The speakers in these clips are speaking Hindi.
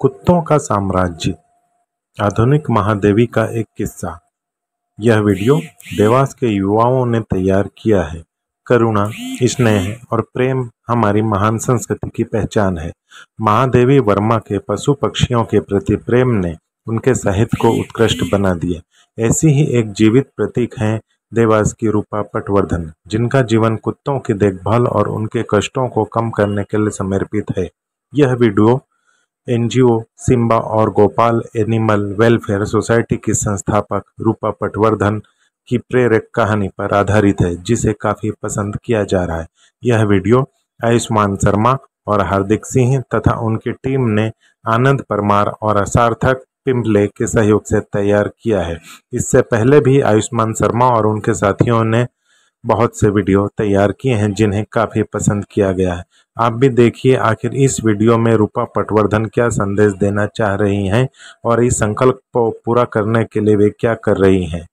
कुत्तों का साम्राज्य, आधुनिक महादेवी का एक किस्सा। यह वीडियो देवास के युवाओं ने तैयार किया है। करुणा, स्नेह और प्रेम हमारी महान संस्कृति की पहचान है। महादेवी वर्मा के पशु पक्षियों के प्रति प्रेम ने उनके साहित्य को उत्कृष्ट बना दिया। ऐसी ही एक जीवित प्रतीक हैं देवास की रूपा पटवर्धन, जिनका जीवन कुत्तों की देखभाल और उनके कष्टों को कम करने के लिए समर्पित है। यह वीडियो एनजीओ, सिम्बा और गोपाल एनिमल वेलफेयर सोसाइटी की संस्थापक रूपा पटवर्धन की प्रेरक कहानी पर आधारित है, जिसे काफ़ी पसंद किया जा रहा है। यह वीडियो आयुष्मान शर्मा और हार्दिक सिंह तथा उनकी टीम ने आनंद परमार और सार्थक पिम्बले के सहयोग से तैयार किया है। इससे पहले भी आयुष्मान शर्मा और उनके साथियों ने बहुत से वीडियो तैयार किए हैं, जिन्हें काफ़ी पसंद किया गया है। आप भी देखिए आखिर इस वीडियो में रूपा पटवर्धन क्या संदेश देना चाह रही हैं और इस संकल्प को पूरा करने के लिए वे क्या कर रही हैं।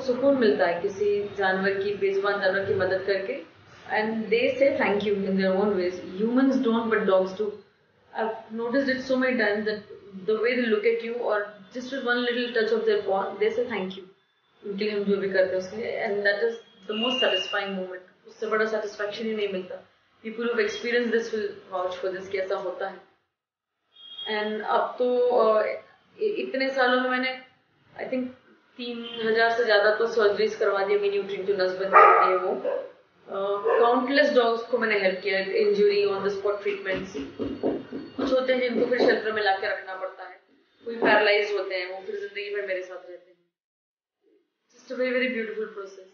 सुकून मिलता है किसी जानवर की, बेजबान जानवर की मदद करके। And they say thank you in their own ways humans don't but dogs do I noticed it so many times that the way they look at you और just with one little touch of their paw they say thank you उनके लिए हम जो भी करते हैं उसके लिए। And that is the most satisfying moment उससे बड़ा सेटिस्फैक्शन ही नहीं मिलता। People of experience this will vouch for this कैसा होता है। एंड अब तो इतने सालों में मैंने आई थिंक तीन हज़ार से ज़्यादा तो सर्जरीज करवा दी मिनी न्यूट्रिन जो नस्बत होती है वो। काउंटलेस uh, डॉग्स को मैंने हेल्प किया injury on the spot treatment कुछ होते हैं जिनको फिर शेल्टर में लाके रखना पड़ता है। कोई पैरालाइज होते हैं वो फिर ज़िंदगी भर मेरे साथ रहते हैं। Just a very very beautiful process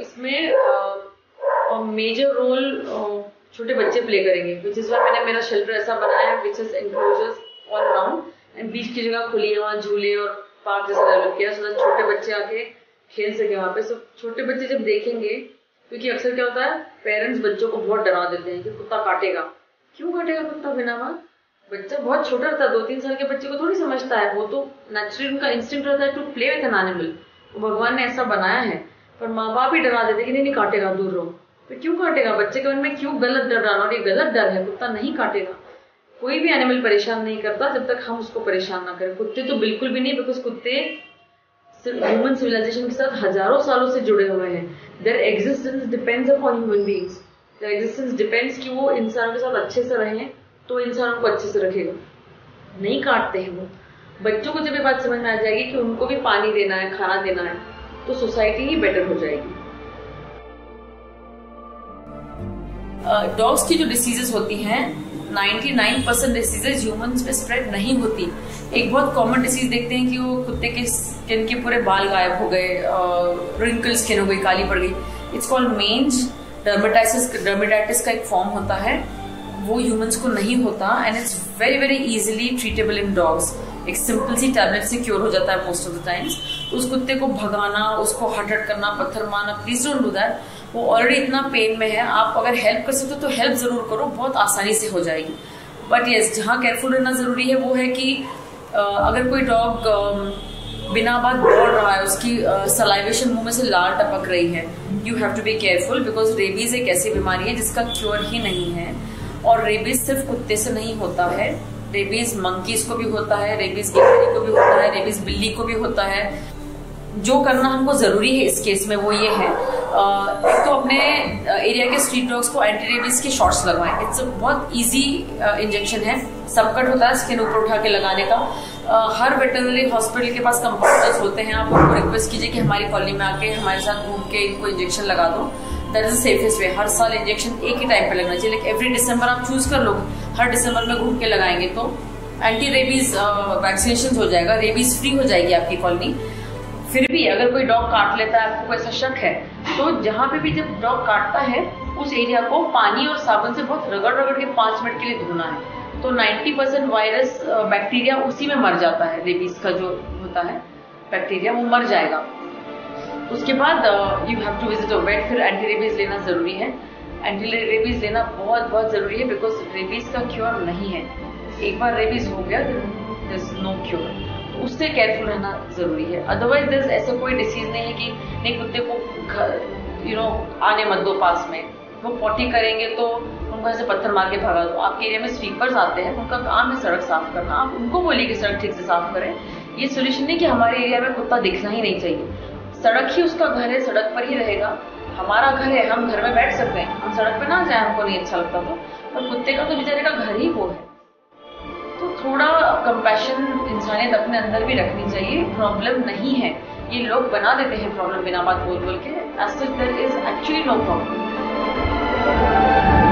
इसमें मेजर रोल छोटे बच्चे प्ले करेंगे। विच इज़ वाई मैंने मेरा शेल्टर ऐसा बनाया है which is enclosures all around and बीच की जगह खुली है, वहाँ झूले और पार्क जैसा डेवलप किया सो छोटे बच्चे आके खेल सके वहाँ पे। सो छोटे बच्चे जब देखेंगे, क्योंकि अक्सर क्या होता है पेरेंट्स बच्चों को बहुत डरा देते हैं कि कुत्ता काटेगा। क्यों काटेगा कुत्ता बिना बात बच्चा बहुत छोटा रहता है दो तीन साल के बच्चे को थोड़ी समझता है। वो तो नेचुरली उनका इंस्टिंक्ट रहता है to play with an animal भगवान ने ऐसा बनाया है, पर माँ बाप ही डरा देते कि नहीं नहीं काटेगा, दूर रहो। तो क्यों काटेगा? बच्चे के मन में क्यों गलत डर डालना? और ये गलत डर है, कुत्ता नहीं काटेगा। कोई भी एनिमल परेशान नहीं करता जब तक हम उसको परेशान ना करें। कुत्ते तो बिल्कुल भी नहीं बिकॉज़ कुत्ते ह्यूमन सिविलाइजेशन के साथ हज़ारों सालों से जुड़े हुए हैं। Their existence depends upon human beings their existence depends कि वो इंसानों के साथ अच्छे से रहें तो इंसानों को अच्छे से रखेगा। नहीं काटते हैं वो। बच्चों को जब ये बात समझ में आ जाएगी कि उनको भी पानी देना है, खाना देना है तो सोसाइटी ही बेटर हो जाएगी। डॉग्स की जो डिसीजेस होती हैं 99 परसेंट डिसीजेज ह्यूमंस में स्प्रेड नहीं होती. एक बहुत कॉमन डिसीज देखते हैं कि वो कुत्ते के स्किन के पूरे बाल गायब हो गए रिंकल स्किन हो गई, काली पड़ गई. It's called mains dermatitis dermatitis का एक फॉर्म होता है. वो ह्यूमंस को नहीं होता and it's very very easily treatable in dogs एक सिंपल सी टैबलेट से क्योर हो जाता है मोस्ट ऑफ़ द टाइम्स उस कुत्ते को भगाना, उसको हट हट करना, पत्थर मारना प्लीज़ डोंट डू दैट वो ऑलरेडी इतना पेन में है। आप अगर हेल्प कर सकते हो तो हेल्प ज़रूर करो, बहुत आसानी से हो जाएगी। बट यस जहाँ केयरफुल रहना ज़रूरी है, वो है कि अगर कोई डॉग बिना बात दौड़ रहा है, उसकी सलाइवेशन मुँह में से लाल टपक रही है you have to be careful because rabies एक ऐसी बीमारी है जिसका क्योर ही नहीं है। और रेबीज सिर्फ़ कुत्ते से नहीं होता है। रेबीज मंकीज को भी होता है, रेबीज गिलहरी को भी होता है, रेबीज बिल्ली को भी होता है। जो करना हमको ज़रूरी है इस केस में वो ये है। एक तो अपने एरिया के स्ट्रीट डॉग्स को एंटी रेबीज के शॉट्स लगवाएँ। इट्स बहुत इजी इंजेक्शन है। सबकट होता है स्किन ऊपर उठा के लगाने का। हर वेटरनरी हॉस्पिटल के पास कंपाउंडर्स होते हैं। आप उनको रिक्वेस्ट कीजिए कि हमारी कॉलोनी में आके हमारे साथ घूम के इनको इंजेक्शन लगा दो। दैट इज़ सेफेस्ट वे हर साल इंजेक्शन एक ही टाइम पे लगना चाहिए। लेकिन एवरी दिसंबर आप चूज़ कर लो हर दिसंबर में घूम के लगाएँगे तो एंटी रेबीज वैक्सीनेशन हो जाएगा। रेबीज फ्री हो जाएगी आपकी कॉलोनी फिर भी अगर कोई डॉग काट लेता है, आपको ऐसा शक है तो जहाँ पे भी जब डॉग काटता है, उस एरिया को पानी और साबुन से बहुत रगड़ रगड़ के पाँच मिनट के लिए धोना है। तो 90 परसेंट वायरस बैक्टीरिया उसी में मर जाता है। रेबीज का जो होता है बैक्टीरिया वो मर जाएगा। उसके बाद you have to visit a vet फिर एंटी रेबीज लेना ज़रूरी है। एंटी रेबीज लेना बहुत बहुत ज़रूरी है बिकॉज़ रेबीज का क्योर नहीं है। एक बार रेबीज हो गया नो क्योर उससे केयरफुल रहना ज़रूरी है। अदरवाइज़ दर ऐसा कोई डिसीज नहीं है कि, नहीं, कुत्ते को यू नो आने मत दो पास में। वो पॉटी करेंगे तो उनको ऐसे पत्थर मार के भगा दो। आपके एरिया में स्वीपर्स आते हैं, उनका काम है सड़क साफ़ करना। आप उनको बोलिए कि सड़क ठीक से साफ़ करें। ये सोल्यूशन नहीं कि हमारे एरिया में कुत्ता दिखना ही नहीं चाहिए। सड़क ही उसका घर है, सड़क पर ही रहेगा। हमारा घर है, हम घर में बैठ सकते हैं। हम सड़क पर ना जाए, हमको नहीं अच्छा लगता तो। पर कुत्ते का तो बेचारे का घर ही वो है। तो थोड़ा कंपैशन इंसानियत अपने अंदर भी रखनी चाहिए। प्रॉब्लम नहीं है। ये लोग बना देते हैं प्रॉब्लम बिना बात बोल बोल के as there is actually no problem